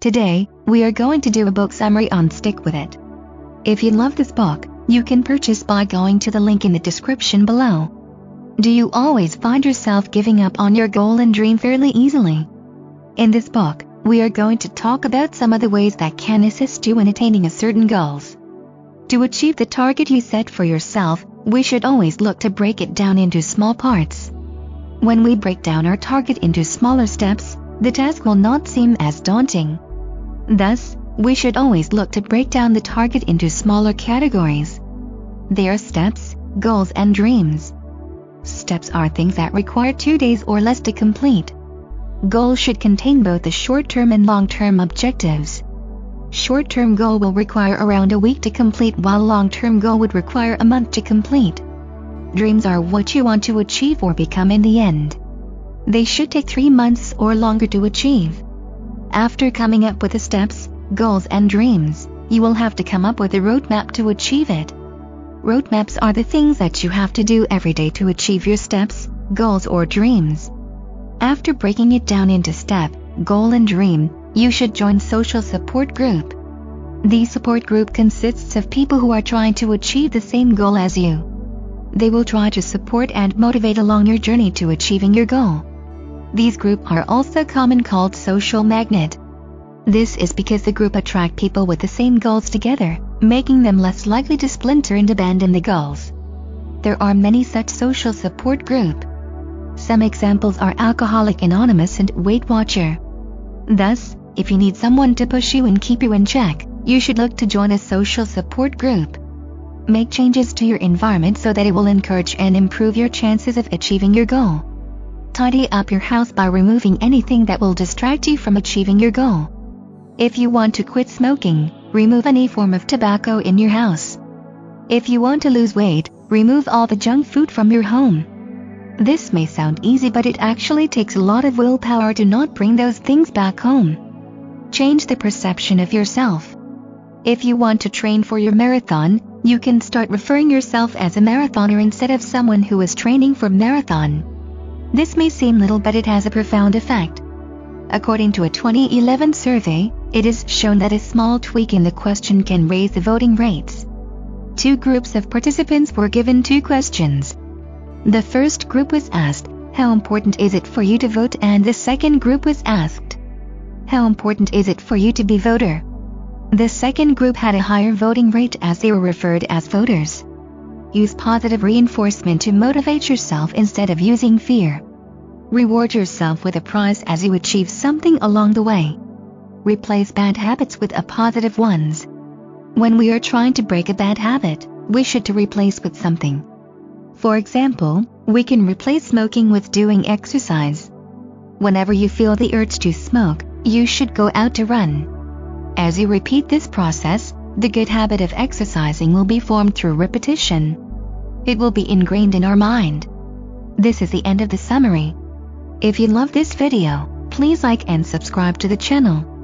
Today, we are going to do a book summary on Stick With It. If you love this book, you can purchase by going to the link in the description below. Do you always find yourself giving up on your goal and dream fairly easily? In this book, we are going to talk about some of the ways that can assist you in attaining a certain goals. To achieve the target you set for yourself, we should always look to break it down into small parts. When we break down our target into smaller steps, the task will not seem as daunting. Thus, we should always look to break down the target into smaller categories. They are steps, goals, and dreams. Steps are things that require two days or less to complete. Goals should contain both the short-term and long-term objectives. Short-term goal will require around a week to complete while long-term goal would require a month to complete. Dreams are what you want to achieve or become in the end. They should take three months or longer to achieve. After coming up with the steps, goals and dreams, you will have to come up with a roadmap to achieve it. Roadmaps are the things that you have to do every day to achieve your steps, goals or dreams. After breaking it down into step, goal and dream, you should join social support group. The support group consists of people who are trying to achieve the same goal as you. They will try to support and motivate along your journey to achieving your goal. These groups are also common called social magnet. This is because the group attract people with the same goals together, making them less likely to splinter and abandon the goals. There are many such social support group. Some examples are Alcoholic Anonymous and Weight Watcher. Thus, if you need someone to push you and keep you in check, you should look to join a social support group. Make changes to your environment so that it will encourage and improve your chances of achieving your goal. Tidy up your house by removing anything that will distract you from achieving your goal. If you want to quit smoking, remove any form of tobacco in your house. If you want to lose weight, remove all the junk food from your home. This may sound easy but it actually takes a lot of willpower to not bring those things back home. Change the perception of yourself. If you want to train for your marathon, you can start referring yourself as a marathoner instead of someone who is training for marathon. This may seem little but it has a profound effect. According to a 2011 survey, it is shown that a small tweak in the question can raise the voting rates. Two groups of participants were given two questions. The first group was asked, How important is it for you to vote? and the second group was asked, How important is it for you to be voter? The second group had a higher voting rate as they were referred as voters. Use positive reinforcement to motivate yourself instead of using fear. Reward yourself with a prize as you achieve something along the way. Replace bad habits with a positive ones. When we are trying to break a bad habit, we should to replace with something. For example, we can replace smoking with doing exercise. Whenever you feel the urge to smoke, you should go out to run. As you repeat this process, the good habit of exercising will be formed through repetition. It will be ingrained in our mind. This is the end of the summary. If you love this video, please like and subscribe to the channel.